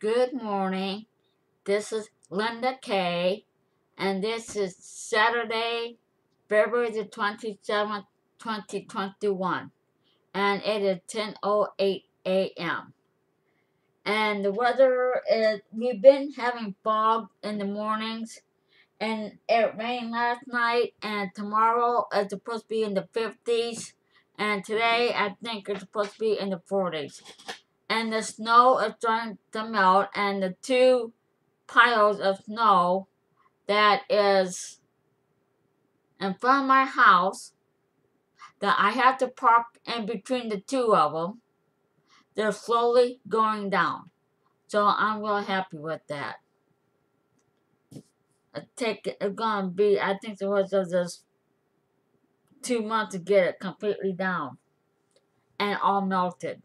Good morning. This is Linda Kay, and this is Saturday, February the 27th, 2021, and it is 10.08 a.m. And the weather is, we've been having fog in the mornings, and it rained last night, and tomorrow it's supposed to be in the 50s, and today I think it's supposed to be in the 40s and the snow is starting to melt, and the two piles of snow that is in front of my house that I have to park in between the two of them, they're slowly going down. So I'm really happy with that. It take it's gonna be I think the rest of this two months to get it completely down and all melted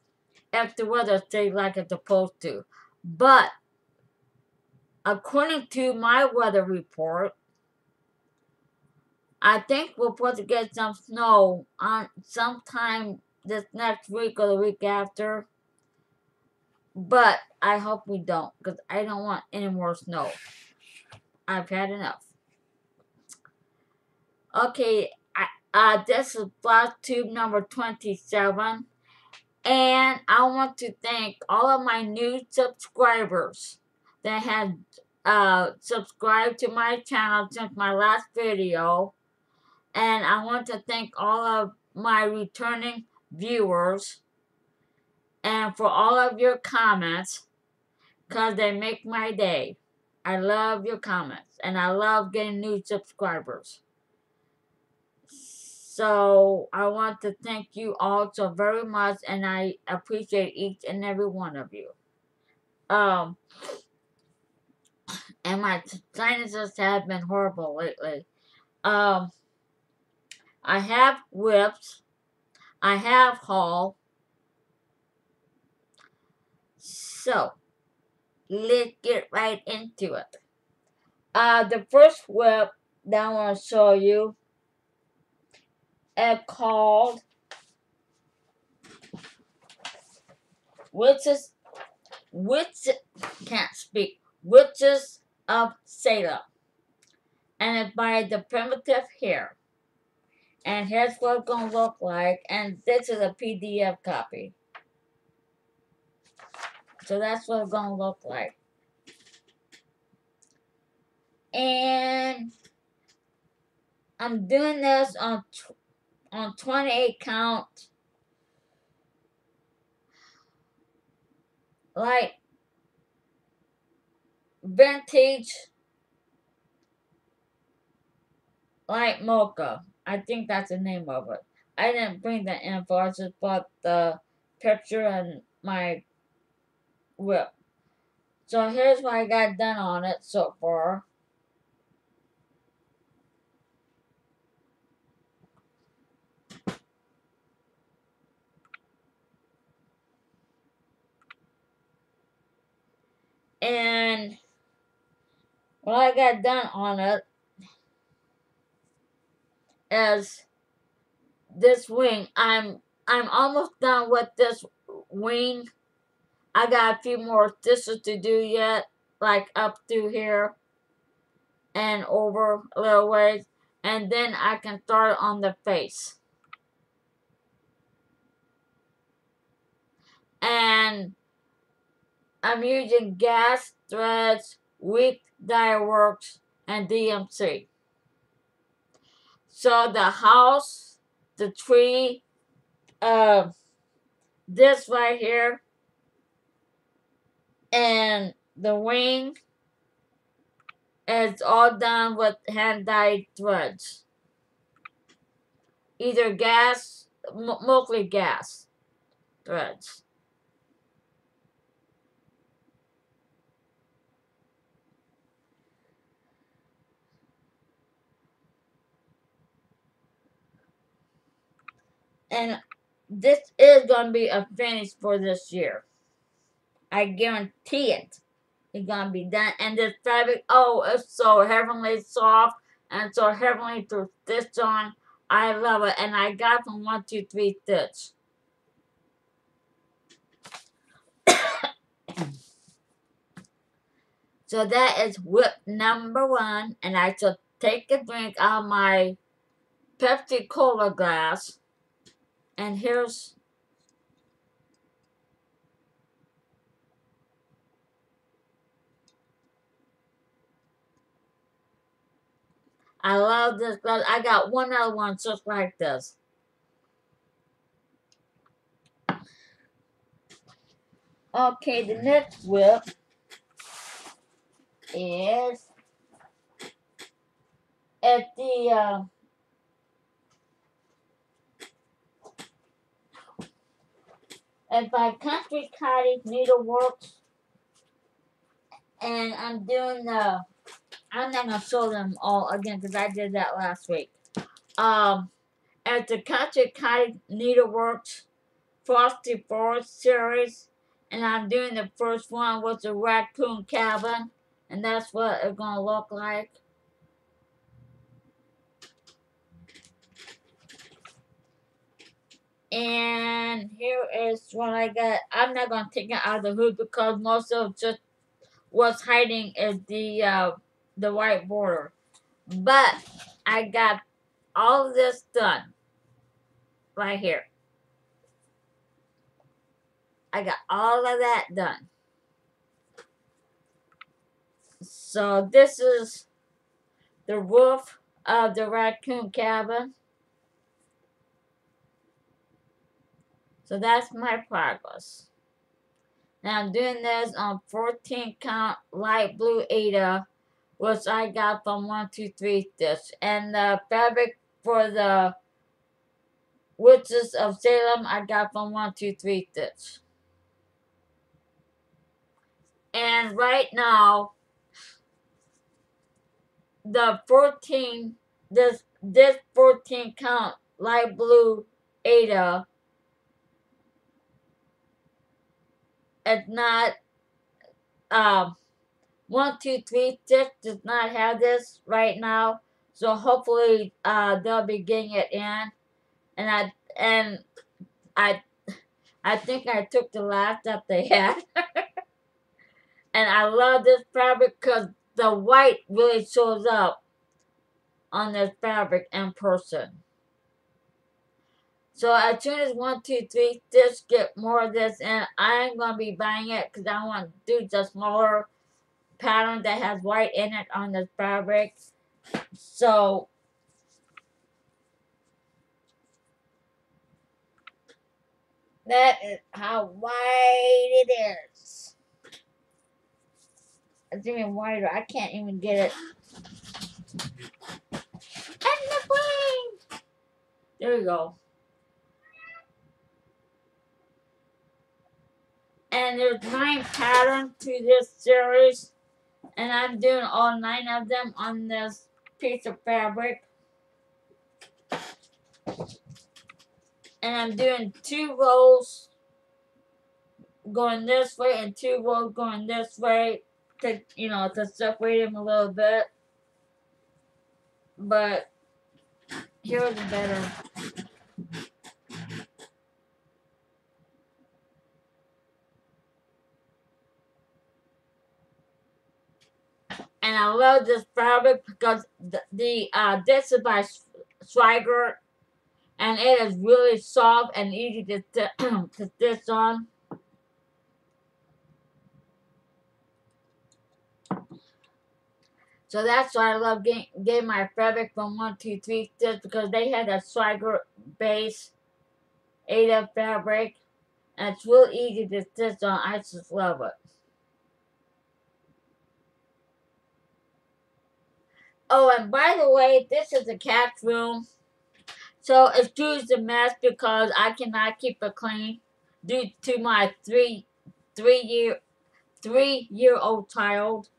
if the weather stays like it's supposed to. But according to my weather report, I think we're supposed to get some snow on sometime this next week or the week after. But I hope we don't, because I don't want any more snow. I've had enough. Okay, I, uh, this is Floss Tube number 27. And I want to thank all of my new subscribers that have uh, subscribed to my channel since my last video. And I want to thank all of my returning viewers and for all of your comments because they make my day. I love your comments and I love getting new subscribers. So I want to thank you all so very much, and I appreciate each and every one of you. Um, and my sinuses have been horrible lately. Um, I have whips. I have haul. So, let's get right into it. Uh, the first whip that I want to show you uh, called Witches Witch can't speak Witches of Salem. And it's by the Primitive Hare. And here's what it's gonna look like. And this is a PDF copy. So that's what it's gonna look like. And I'm doing this on on 28 count. Like vintage like mocha. I think that's the name of it. I didn't bring the info, I just bought the picture and my whip. So here's what I got done on it so far. And what I got done on it is this wing. I'm I'm almost done with this wing. I got a few more stitches to do yet, like up through here and over a little ways. And then I can start on the face. And I'm using GAST, threads, Weeks Dye Works, and DMC. So the house, the tree, uh, this right here, and the wing, it's all done with hand dyed threads. Either GAST, mostly GAST threads. And this is going to be a finish for this year. I guarantee it. It's going to be done. And this fabric, oh, it's so heavenly soft and so heavenly to stitch on. I love it. And I got from 123 Stitch. So that is whip number one, and I shall take a drink out of my Pepsi Cola glass. And here's I love this glass. I got one other one just like this. Okay, the next whip is at the uh, at my country cottage needleworks and I'm doing the I'm not gonna show them all again because I did that last week. Um at the country cottage needleworks Frosty Forest series and I'm doing the first one with the raccoon cabin and that's what it's gonna look like. And here is what I got. I'm not gonna take it out of the hood because most of just what's hiding is the uh, the white border. But I got all of this done right here. I got all of that done. So this is the roof of the raccoon cabin. So that's my progress. Now I'm doing this on 14 count light blue Aida, which I got from 123 Stitch. And the fabric for the Witches of Salem I got from 123 Stitch. And right now, the 14, this, this 14 count light blue Aida it's not um one two three Stitch does not have this right now. So hopefully uh they'll be getting it in. And i and i i think i took the last that they had. And i love this fabric because the white really shows up on this fabric in person so as soon as one, two, three, just get more of this, and I'm gonna be buying it because I want to do the smaller pattern that has white in it on the fabric. So that is how white it is. It's even whiter. I can't even get it. And the flame. There we go. And there's nine patterns to this series. And I'm doing all nine of them on this piece of fabric. And I'm doing two rows going this way and two rows going this way to you know to separate them a little bit. But here's better and I love this fabric because the, the uh, this is by Zweigart, and it is really soft and easy to to stitch on. So that's why I love getting, getting my fabric from 123 Stitch because they had a Zweigart base Aida fabric and it's real easy to stitch on. I just love it. Oh, and by the way, this is the cat's room. So excuse the mess because I cannot keep it clean due to my three three year three year old child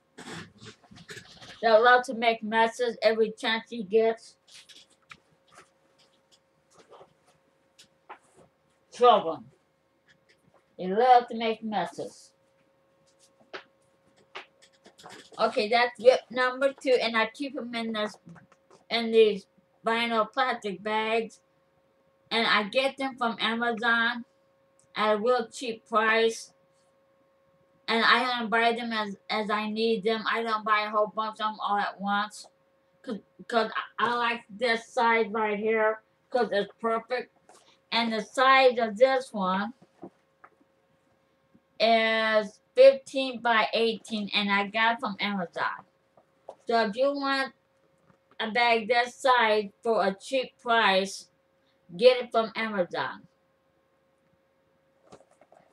that loves to make messes every chance he gets. Trouble. They love to make messes. Okay, that's whip number two, and I keep them in this in these vinyl plastic bags, and I get them from Amazon at a real cheap price. and I don't buy them as as I need them. I don't buy a whole bunch of them all at once, cause, cause I, I like this size right here, cause it's perfect, and the size of this one is 15 by 18, and I got from Amazon. So if you want a bag this size for a cheap price, get it from Amazon.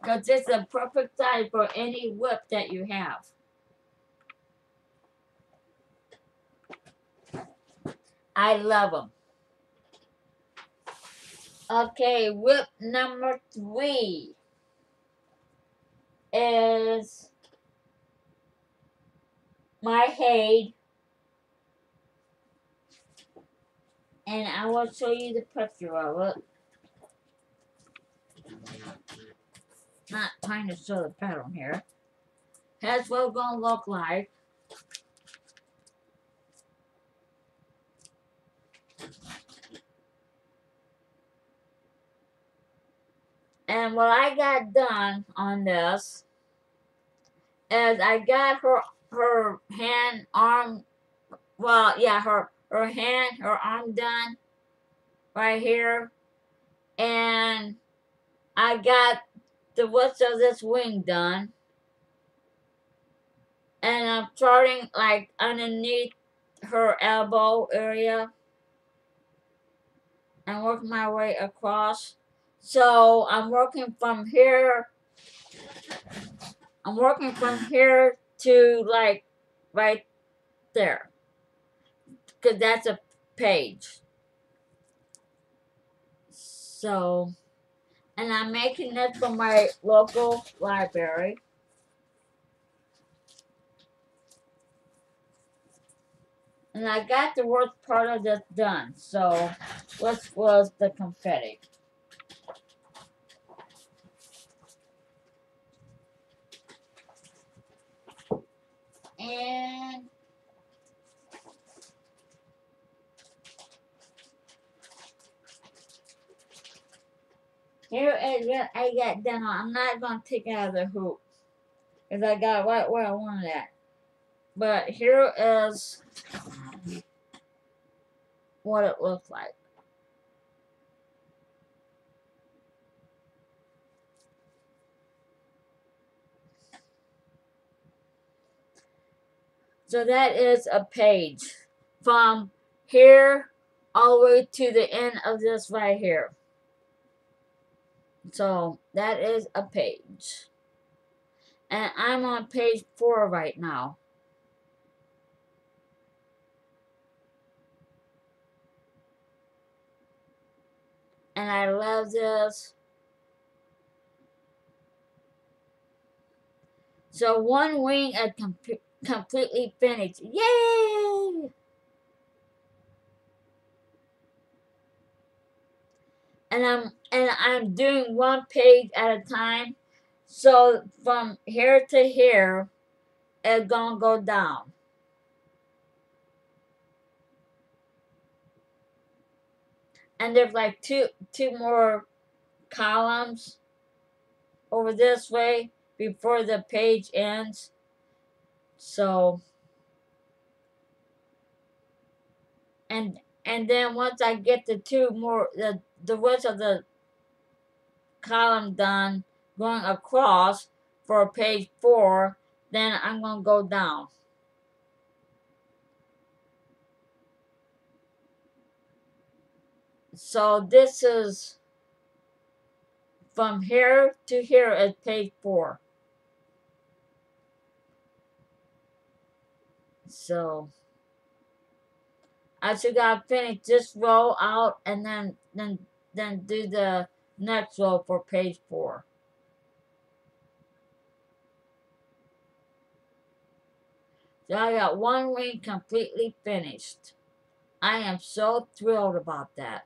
Because it's a perfect size for any whip that you have. I love them. Okay, whip number three is my HAED. And I will show you the picture of it. Not trying to show the pattern here. That's what it's gonna look like. And what I got done on this is I got her her hand arm well yeah her her hand her arm done right here. And I got the rest of this wing done. And I'm starting like underneath her elbow area and work my way across so I'm working from here. I'm working from here to like right there. Because that's a page. So, and I'm making this for my local library. And I got the worst part of this done. So, what was the confetti? And here is what I got done on. I'm not going to take out of the hoop because I got right where I wanted it. But here is what it looks like. So that is a page from here all the way to the end of this right here. So that is a page. And I'm on page four right now. And I love this. So one wing at completely finished. Yay! And I'm and I'm doing one page at a time. So from here to here, it's gonna go down. And there's like two two more columns over this way before the page ends. So, and and then once I get the two more the the rest of the column done going across for page four, then I'm gonna go down. So this is from here to here at page four. So I should got finish this row out and then then then do the next row for page four. So I got one ring completely finished. I am so thrilled about that.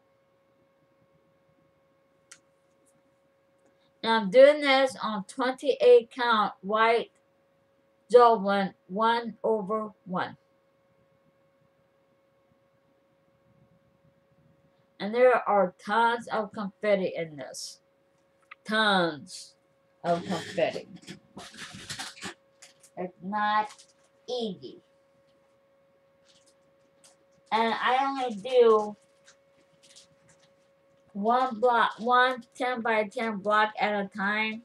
Now I'm doing this on 28 count white Dublin 1 over 1. And there are tons of confetti in this. Tons of confetti. It's not easy. And I only do one block, one 10 by 10 block at a time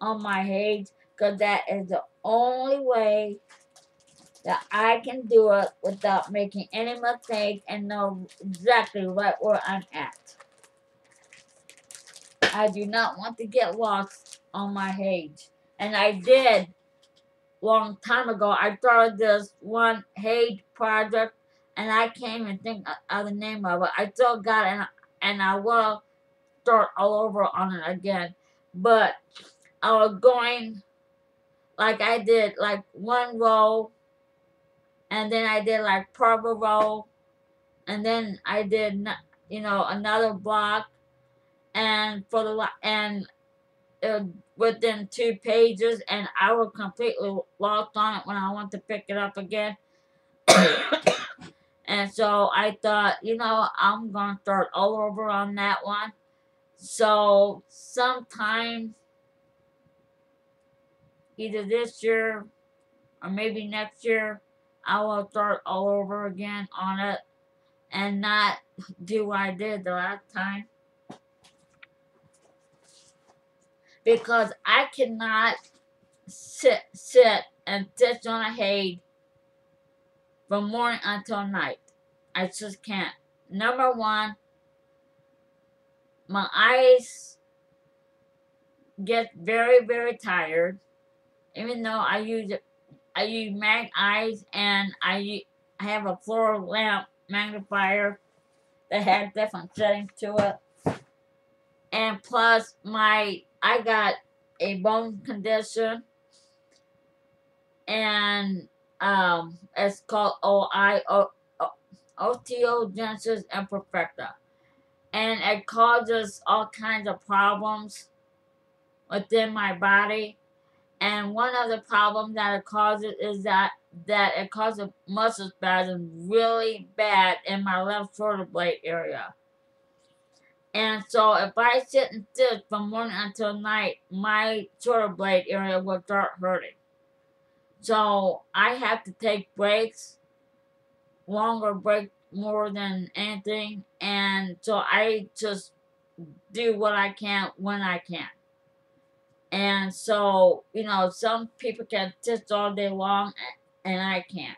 on my page because that is the only way that I can do it without making any mistakes and know exactly right where I'm at. I do not want to get lost on my page. And I did long time ago. I started this one HAED project and I can't even think of the name of it. I still got it and, and I will start all over on it again. But I was going like I did like one row and then I did like purple row and then I did you know another block and for the and uh, within two pages and I was completely lost on it when I want to pick it up again. And so I thought you know I'm gonna start all over on that one. So sometime either this year or maybe next year I will start all over again on it and not do what I did the last time. Because I cannot sit sit and sit on a HAED from morning until night. I just can't. Number one, my eyes get very, very tired even though I use I use MagEyes and I I have a floor lamp magnifier that has different settings to it. And plus my I got a bone condition and um it's called o, o, osteogenesis imperfecta. And it causes all kinds of problems within my body and one of the problems that it causes is that that it causes muscle spasms really bad in my left shoulder blade area. And so if I sit and sit from morning until night, my shoulder blade area will start hurting. So I have to take breaks, longer breaks more than anything, and so I just do what I can when I can. And so, you know, some people can sit all day long and I can't.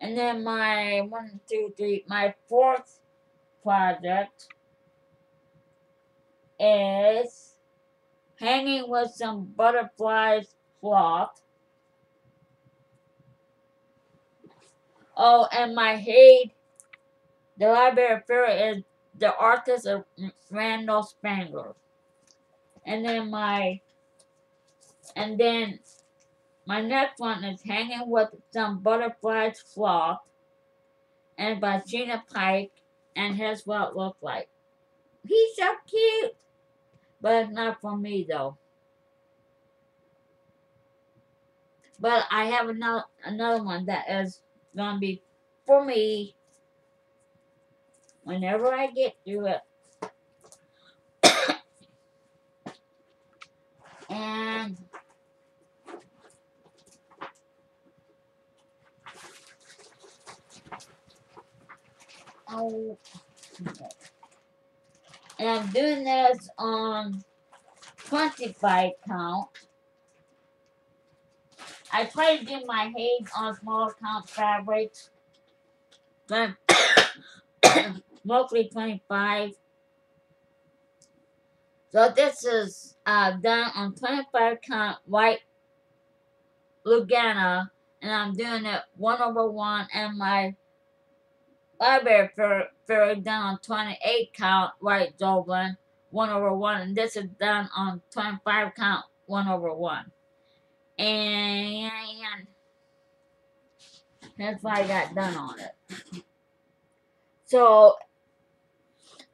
And then my one, two, three, my fourth project is hanging with some butterflies cloth. Oh, and my HAED, the library fairy is the artist of Randal Spangler. And then my, and then my next one is Hanging with Some Butterflies Cloth and by Gina Pike and here's what it looked like. He's so cute! But it's not for me though. But I have another another one that is gonna be for me whenever I get to it. and oh, and I'm doing this on 25 count. I try to do my HAED on small count fabrics, but mostly 25. So this is uh, done on 25 count white Lugana and I'm doing it 1 over 1 and my library for done on 28 count white Dublin 1 over 1 and this is done on 25 count 1 over 1. And that's why I got done on it. So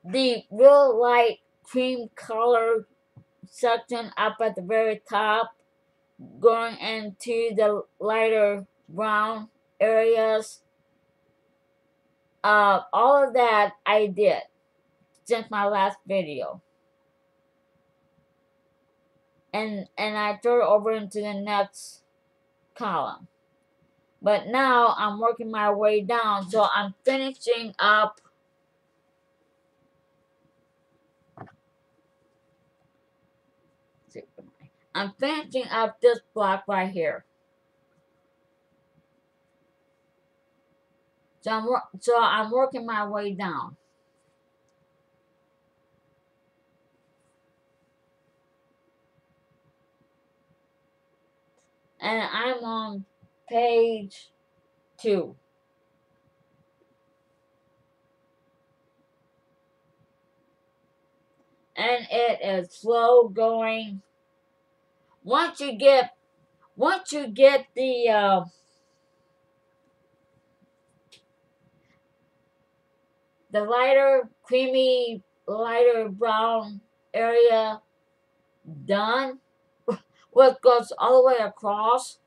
the real light cream color section up at the very top going into the lighter brown areas uh, all of that I did since my last video and and I it over into the next column. But now I'm working my way down, so I'm finishing up I'm finishing up this block right here. So I'm, so I'm working my way down. And I'm on page two. And it is slow going. Once you get, once you get the, uh, the lighter, creamy, lighter brown area done, what goes all the way across,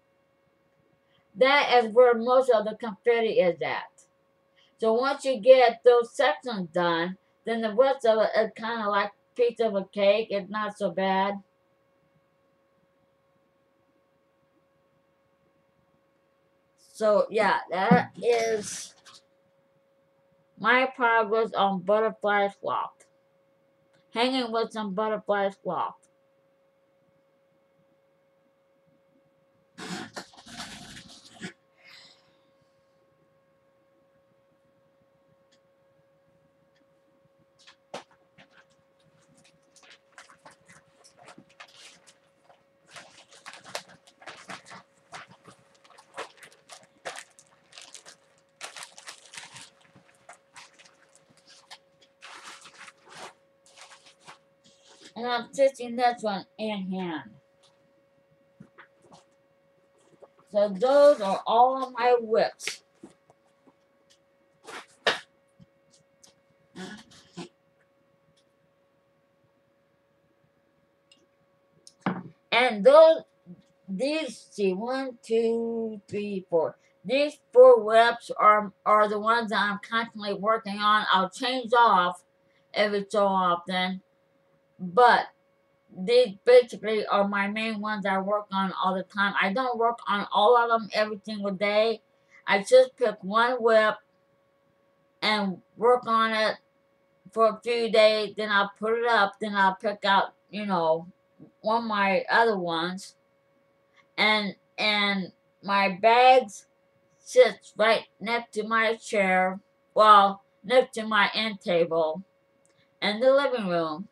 that is where most of the confetti is at. So once you get those sections done, then the rest of it is kind of like piece of a cake. It's not so bad. So yeah, that is my progress on butterfly cloth. Hanging with some butterfly cloth. And this one in hand. So those are all of my whips. And those, these, see, one, two, three, four. These four whips are, are the ones that I'm constantly working on. I'll change off every so often but these basically are my main ones I work on all the time. I don't work on all of them every single day. I just pick one whip and work on it for a few days. Then I'll put it up. Then I'll pick out, you know, one of my other ones. And and my bags sits right next to my chair. Well, next to my end table in the living room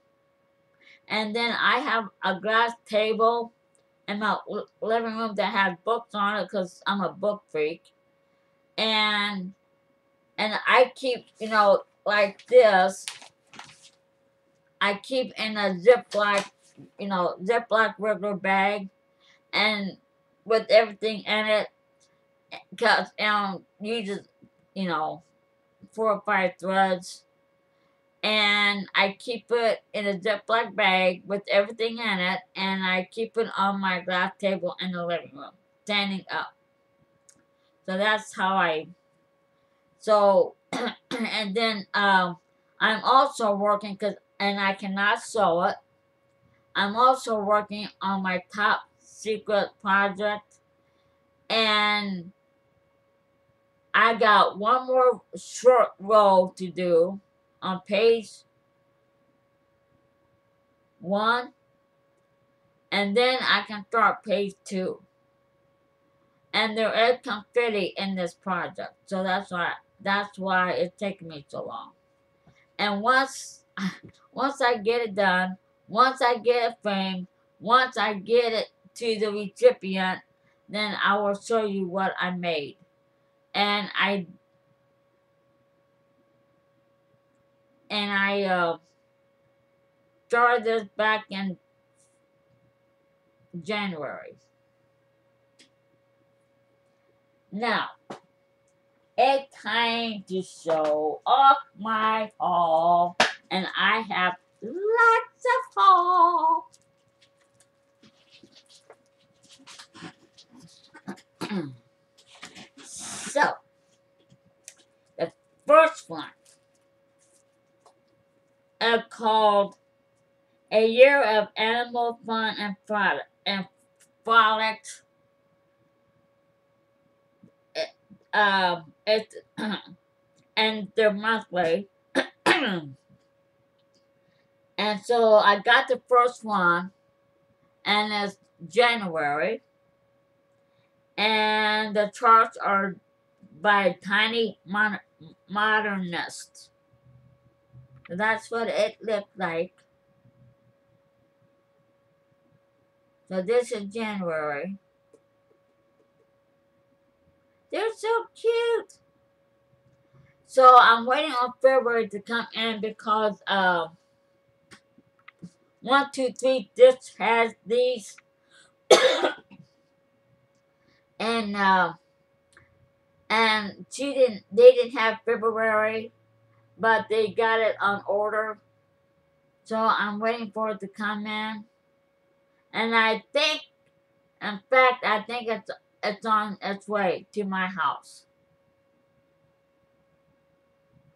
and then I have a glass table in my living room that has books on it because I'm a book freak. And and I keep, you know, like this. I keep in a Ziploc, you know, Ziploc regular bag, and with everything in it, cause um uses, you know, four or five threads and I keep it in a Ziploc bag with everything in it, and I keep it on my glass table in the living room, standing up. So that's how I. So, and then um, I'm also working because, and I cannot sew it. I'm also working on my top secret project, and I got one more short row to do on page one and then I can start page two. And there is confetti in this project, so that's why that's why it's taking me so long. And once once I get it done, once I get it framed, once I get it to the recipient, then I will show you what I made. And I and I uh, started this back in January. Now, it's time to show off my haul, and I have lots of haul. so, the first one are called a year of animal fun and frolic and frolics. It, um, it's and they're monthly. and so I got the first one, and it's January. And the charts are by Tiny Mon- Modernist. That's what it looked like. So this is January. They're so cute. So I'm waiting on February to come in because uh, one, two, three this has these, and uh, and she didn't. They didn't have February, but they got it on order. So I'm waiting for it to come in, and I think, in fact, I think it's it's on its way to my house.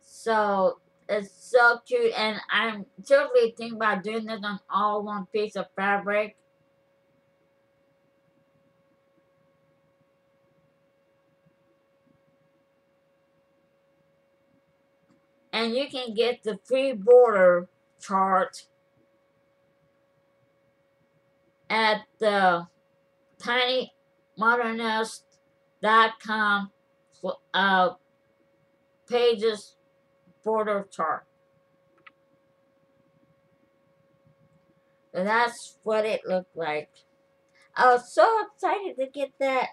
So it's so cute, and I'm seriously thinking about doing this on all one piece of fabric. And you can get the free border chart at the tinymodernist.com uh, pages border chart. And that's what it looked like. I was so excited to get that.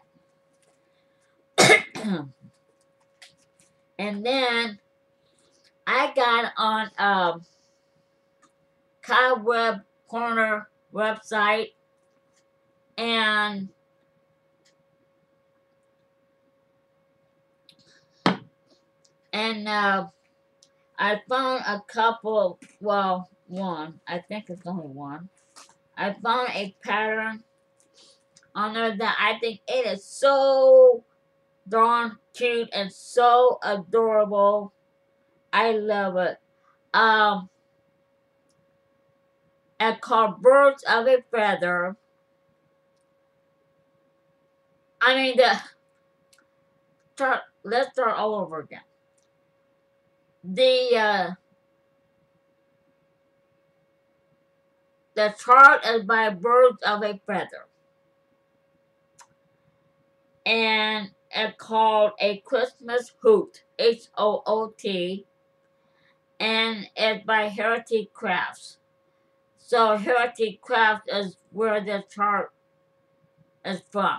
and then I got on um Cobweb Corner website and and uh, I found a couple, well, one, I think it's only one. I found a pattern on there that I think it is so darn cute and so adorable. I love it. Um, and called Birds of a Feather. I mean, the start. Let's start all over again. The uh, the chart is by Birds of a Feather, and it's called a Christmas Hoot. H O O T, and it's by Heritage Crafts. So Heritage Crafts is where the chart is from.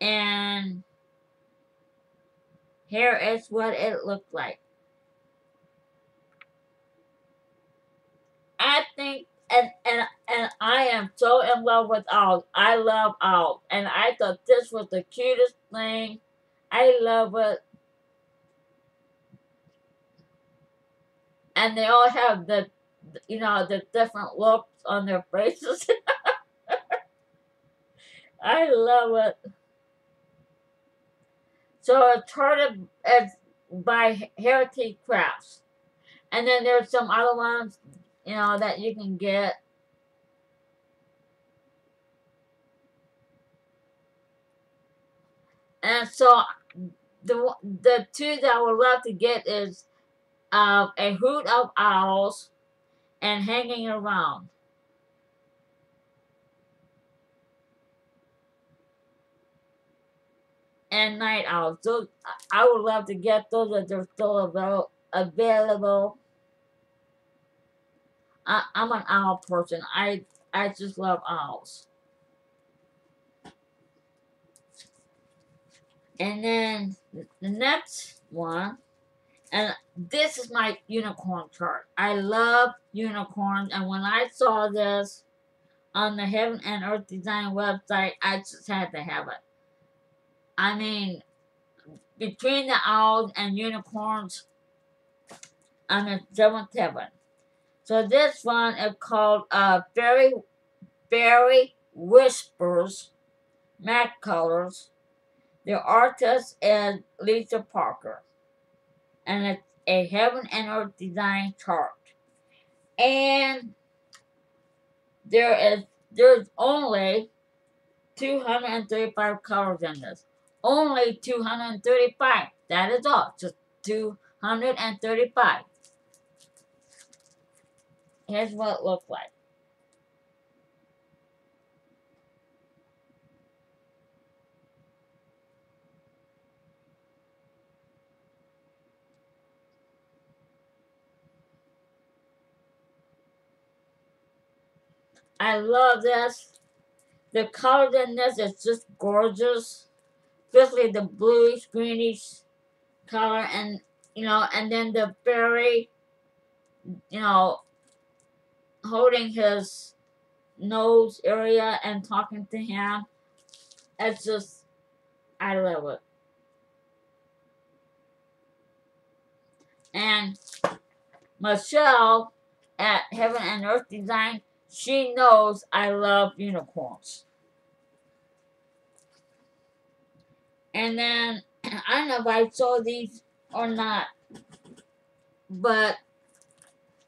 And here is what it looked like. I think and and and I am so in love with owls. I love owls. And I thought this was the cutest thing. I love it. And they all have the you know, the different looks on their faces. I love it. So it's charted as by Heritage Crafts. And then there's some other ones, you know, that you can get. And so the the two that would love to get is uh, a hoot of owls and hanging around. And night owls. Those, I would love to get those if they're still avail- available. I, I'm an owl person. I I just love owls. And then the next one, and this is my unicorn chart. I love unicorns, and when I saw this on the Heaven and Earth Design website, I just had to have it. I mean, between the owls and unicorns, I'm in seventh heaven. So this one is called uh, Fairy, Fairy Whispers, matte colors. The artist is Lisa Parker. And it's a heaven and earth design chart. and there is there's only 235 colors in this. Only 235. That is all. Just 235. Here's what it looks like. I love this. The color in this is just gorgeous. Especially the bluish, greenish color and you know, and then the fairy, you know, holding his nose area and talking to him. It's just I love it. And Michelle at Heaven and Earth Design she knows I love unicorns. And then, I don't know if I saw these or not, but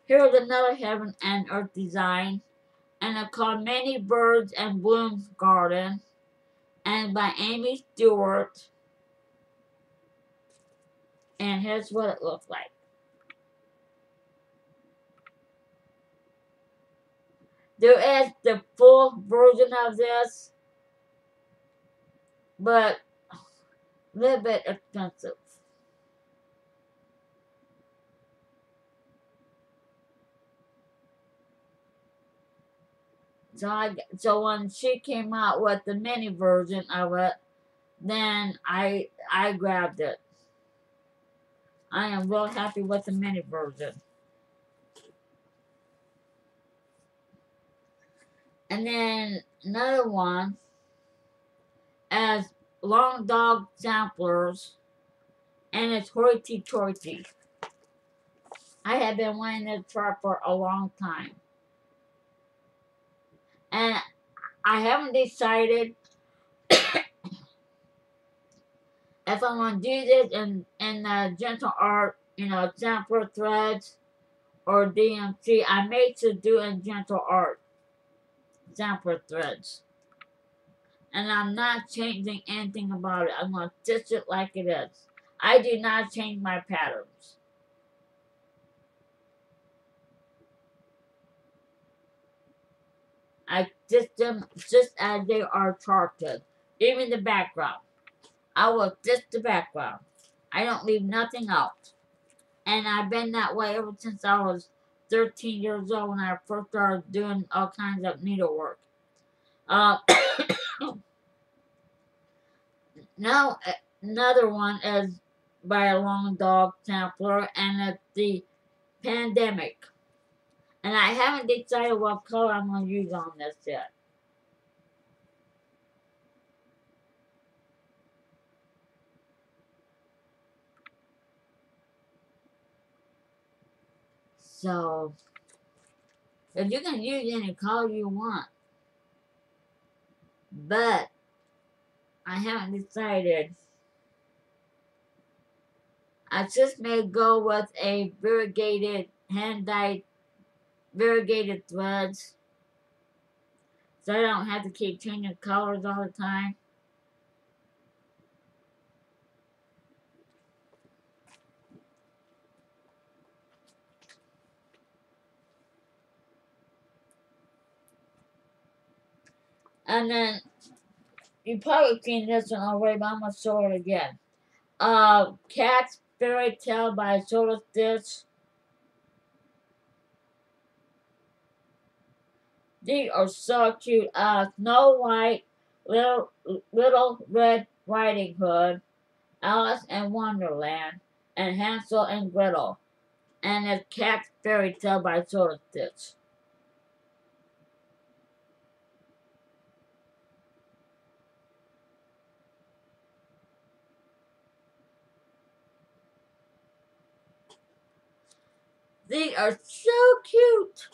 here's another Heaven and Earth design. And it's called Many Birds and Blooms Garden. And by Amy Stewart. And here's what it looks like. There is the full version of this, but a little bit expensive. So I so when she came out with the mini version of it, then I I grabbed it. I am real happy with the mini version. And then another one as long dog samplers and it's hoity toity. I have been wanting this truck for a long time. And I haven't decided if I want to do this in, in uh, gentle art, you know, sampler threads or DMC. I may to do in gentle art sampler threads. And I'm not changing anything about it. I'm going to stitch it like it is. I do not change my patterns. I stitch them just as they are charted. Even the background. I will stitch the background. I don't leave nothing out. And I've been that way ever since I was 13 years old when I first started doing all kinds of needlework. Uh, now, another one is by a long dog sampler, and it's the pandemic. And I haven't decided what color I'm going to use on this yet. So, if you can use any color you want. But, I haven't decided. I just may go with a variegated, hand-dyed, variegated threads. So I don't have to keep changing colors all the time. And then you probably seen this one already, but I'm gonna show it again. Uh, Cat's Fairy Tale by Soda Stitch. These are so cute. Uh, Snow White, Little Little Red Riding Hood, Alice in Wonderland, and Hansel and Gretel. And it's Cat's Fairy Tale by Soda Stitch. They are so cute.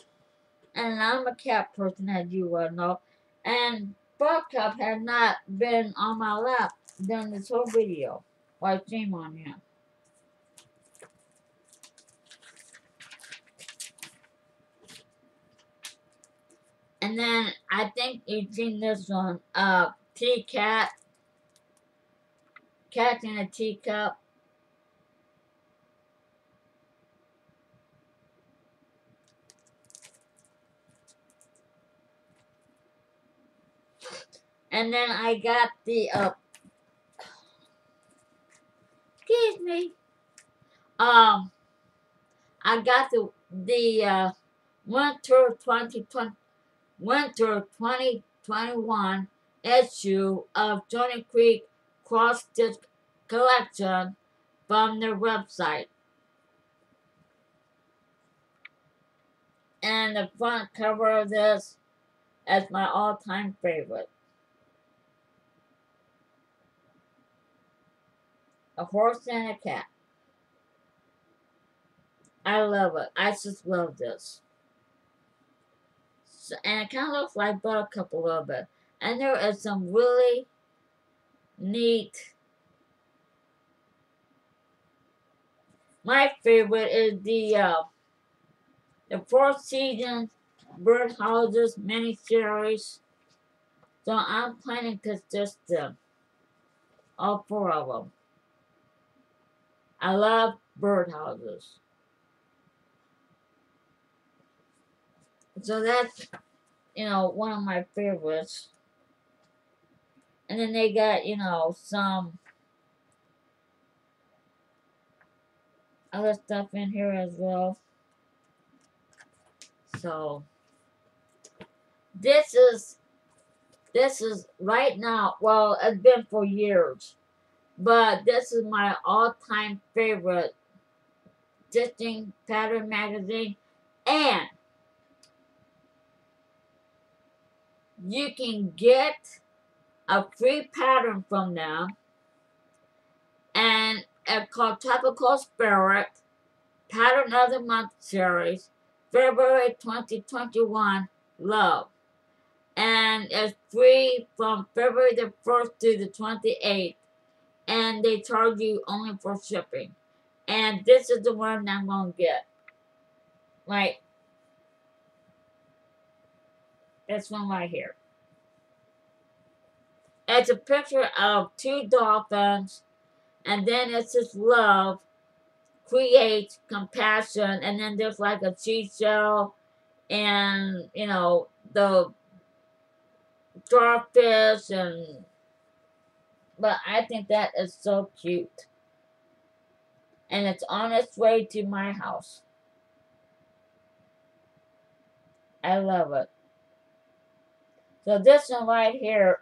And I'm a cat person, as you well know. And Buttercup has not been on my lap during this whole video. Why, shame on him. And then I think you've seen this one, uh, Tea Cat. Cat in a teacup. And then I got the, uh, excuse me, um, I got the, the, uh, winter 2020, winter 2021 issue of Johnny Creek Cross Stitch Collection from their website. And the front cover of this is my all-time favorite. A horse and a cat. I love it. I just love this. So, and it kind of looks like Buttercup a little bit. And there is some really neat. My favorite is the uh, the Four Seasons Birdhouses miniseries. So I'm planning to just uh, all four of them. I love birdhouses. So that's, you know, one of my favorites. And then they got, you know, some other stuff in here as well. So, this is, this is right now, well, it's been for years. But this is my all-time favorite stitching pattern magazine. And you can get a free pattern from them. And it's called Tropical Spirit Pattern of the Month series, February 2021, Love. And it's free from February the 1st to the 28th and they charge you only for shipping. And this is the one I'm to get. Like, this one right here. It's a picture of two dolphins, and then it says love, create, compassion, and then there's like a seashell, and, you know, the starfish, and but I think that is so cute. And it's on its way to my house. I love it. So this one right here,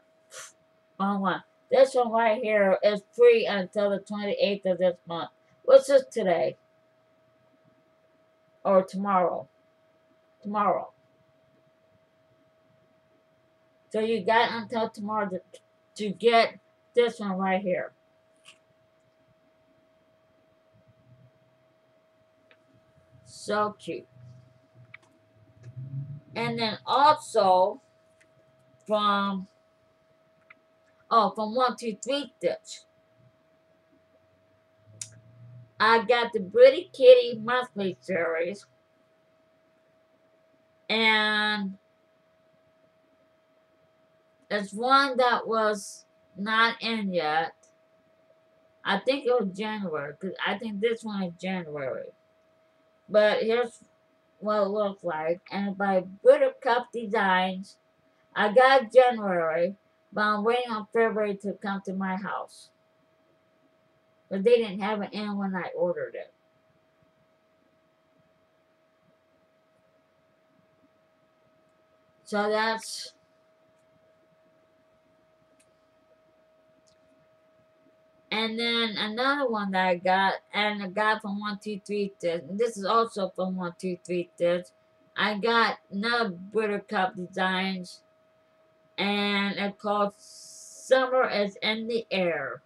on one. This one right here is free until the 28th of this month. What's this today? Or tomorrow. Tomorrow. So you got until tomorrow to, to get this one right here. So cute. And then also from oh from one two three stitch. I got the Pretty Kitty monthly series and it's one that was not in yet. I think it was January, because I think this one is January. But here's what it looks like. And by Buttercup Designs, I got January, but I'm waiting on February to come to my house. But they didn't have it in when I ordered it. So that's And then another one that I got, and a guy from 123 Stitch. This is also from 123 Stitch. I got another Buttercup Designs, and it's called Summer is in the Air.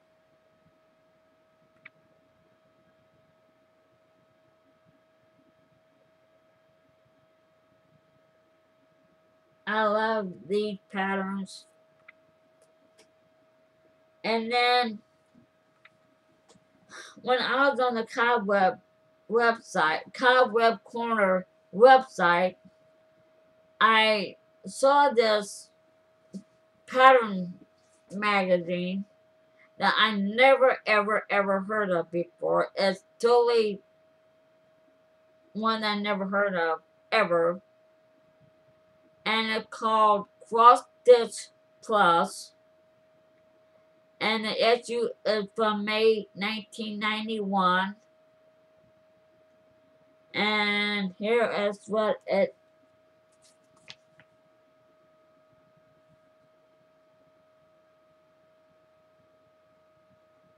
I love these patterns. And then when I was on the Cobweb website, Cobweb Corner website, I saw this pattern magazine that I never ever ever heard of before. It's totally one I never heard of ever. And it's called Cross Stitch Plus. And the issue is from May 1991. And here is what it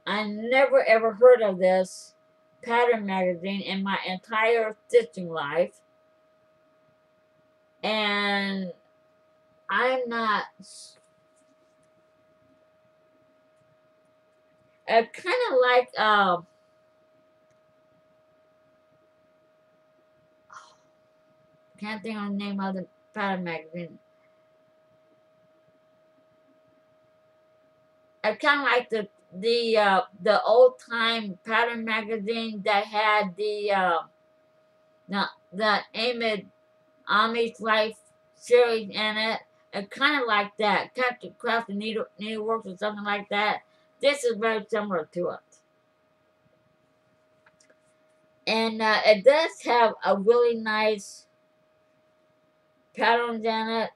I never ever heard of this pattern magazine in my entire stitching life. And I'm not. I kind of like. Uh, can't think of the name of the pattern magazine. I kind of like the the uh, the old time pattern magazine that had the uh, the the Ahmed Amish Life series in it. And kind of like that, Captain Craft and Needle Needleworks or something like that. This is very similar to it. And uh, it does have a really nice patterns in it.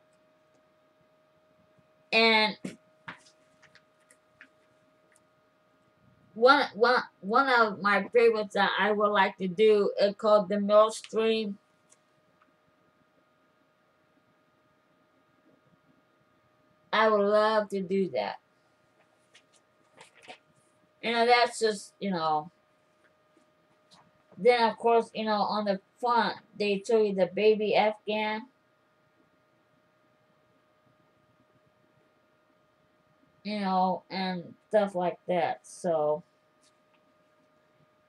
And one one one of my favorites that I would like to do is called the Millstream. I would love to do that. You know, that's just, you know. Then, of course, you know, on the front, they show you the baby Afghan. You know, and stuff like that. So,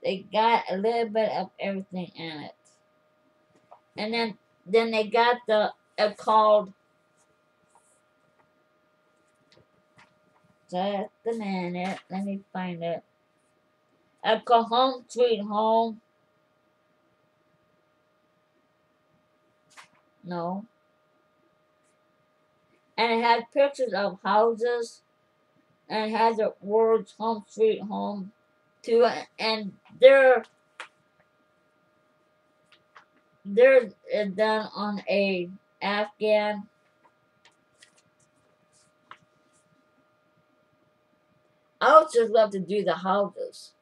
they got a little bit of everything in it. And then, then they got the, uh, called Just a minute. Let me find it. I go home, sweet home. No. And it has pictures of houses. And it has the words home, sweet home too. And they're they're uh, done on a Afghan I would just love to do the houses.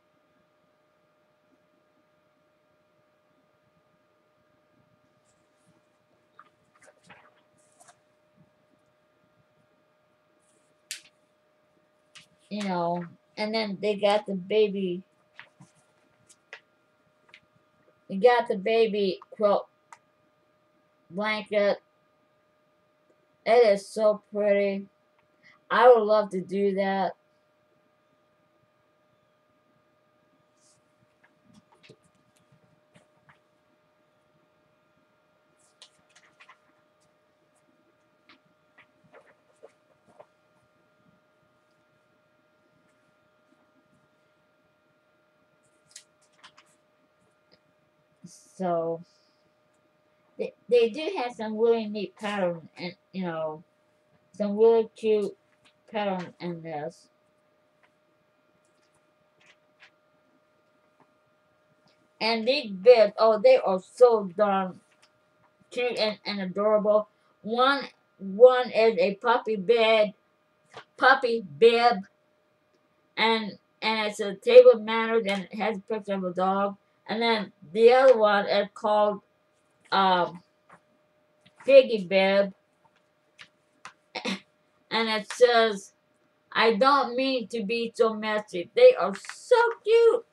You know, and then they got the baby. You got the baby quilt blanket. It is so pretty. I would love to do that. So they, they do have some really neat pattern and you know some really cute pattern in this. And these bibs, oh, they are so darn cute and, and adorable. One one is a puppy bed, puppy bib, and and it's a table manners and it has a picture of a dog. And then the other one is called um, Piggy Bib. And it says, I don't mean to be so messy. They are so cute.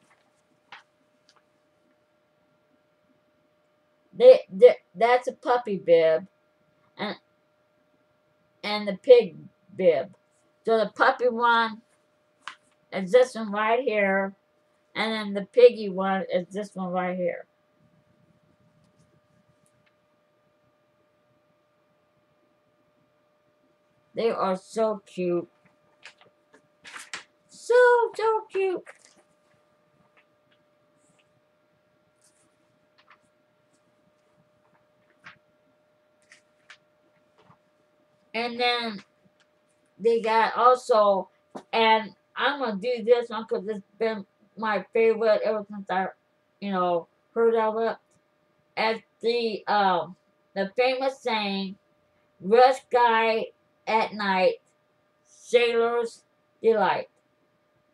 They, they that's a puppy bib and and the pig bib. So the puppy one is this one right here and then the piggy one is this one right here. They are so cute. So, so cute. And then they got also, and I'm gonna do this one because it's been my favorite ever since I, you know, heard of it. As the um the famous saying, "Red sky at night, sailor's delight.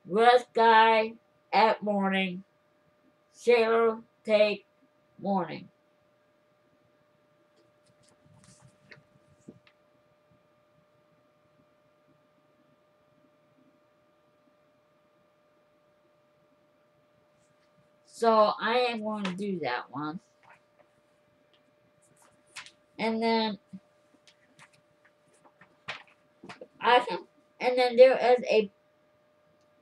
Red sky at morning, sailor take warning." So I am going to do that one. And then I can, and then there is a,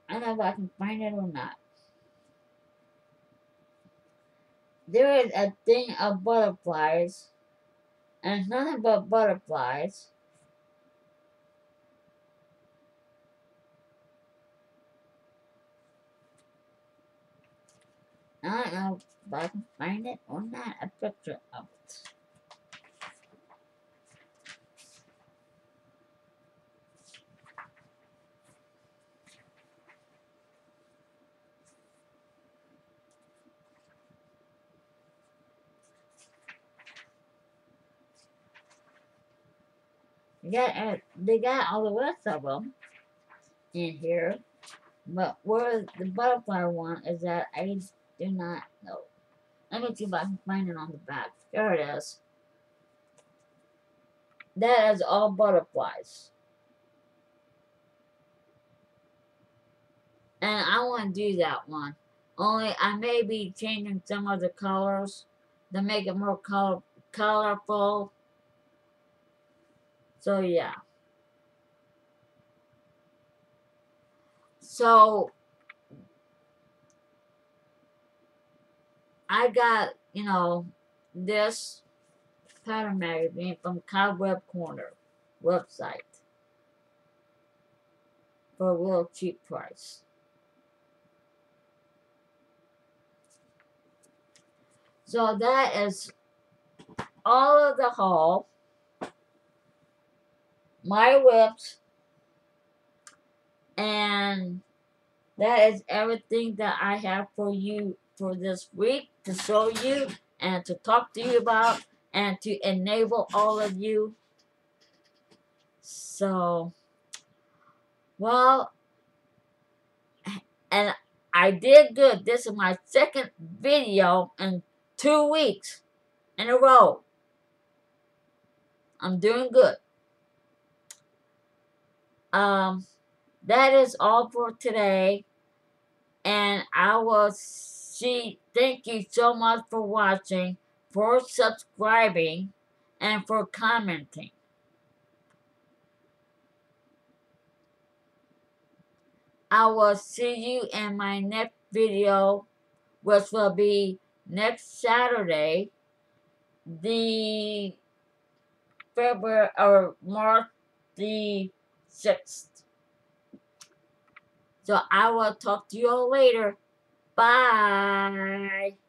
I don't know if I can find it or not. There is a thing of butterflies, and it's nothing but butterflies. I don't know if I can find it or not, a picture of it. Yeah, uh, and they got all the rest of them in here, but where the butterfly one is that I do not know. Let me see if I can find it on the back. There it is. That is all butterflies. And I want to do that one. Only I may be changing some of the colors to make it more color colorful. So yeah. So I got, you know, this pattern magazine from Cobweb Corner website for a real cheap price. So that is all of the haul. My whips. And that is everything that I have for you for this week to show you and to talk to you about and to enable all of you. So, well, and I did good. This is my second video in two weeks in a row. I'm doing good. Um, that is all for today. And I will see. Thank you so much for watching, for subscribing, and for commenting. I will see you in my next video, which will be next Saturday, the February or March the 6th. So I will talk to you all later. Bye.